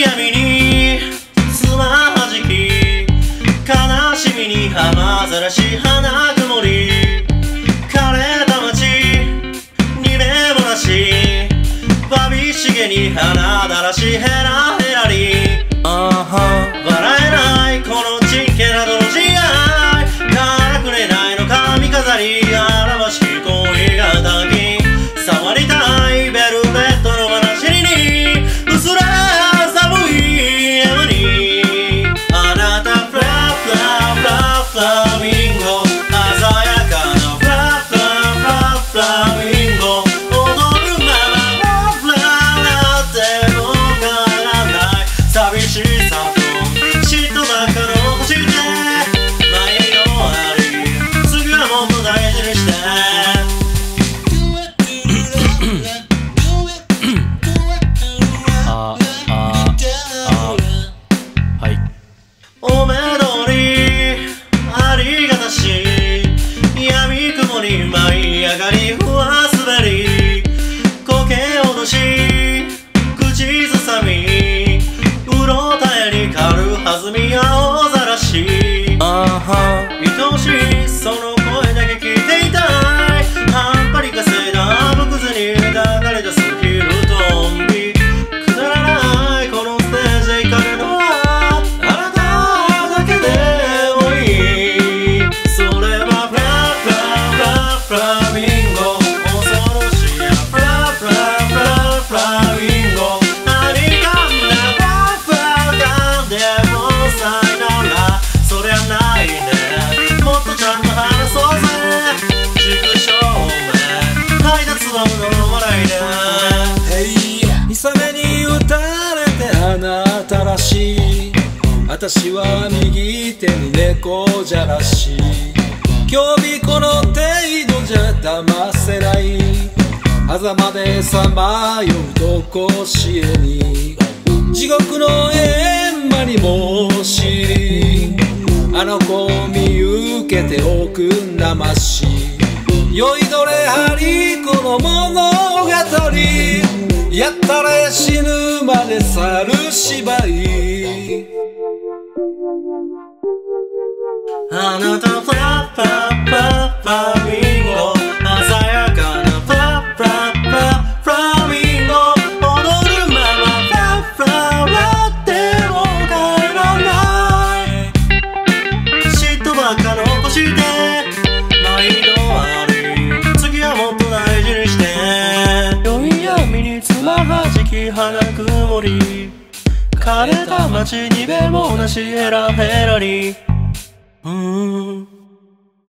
闇につまはじき悲しみに浜ざらし花曇り枯れた街に目もなしわびしげに花だらしヘラ舞い上がりふわフラミンゴ恐ろしやフラフラフラフラミンゴありかんなフラフラがでもさいならそりゃないねもっとちゃんと話そうぜ畜生め配達のの笑いでイめに打たれてあなたらしい私は右手に猫じゃらしい今日この程度じゃ騙せない狭間でさまようどこしえに地獄の閻魔に申しあの子を見受けておくんなまし酔いどれはりこの物語やったれ死ぬまで去る芝居あなたにつまはじき花曇り。枯れた街にべもなしヘラヘラにうん。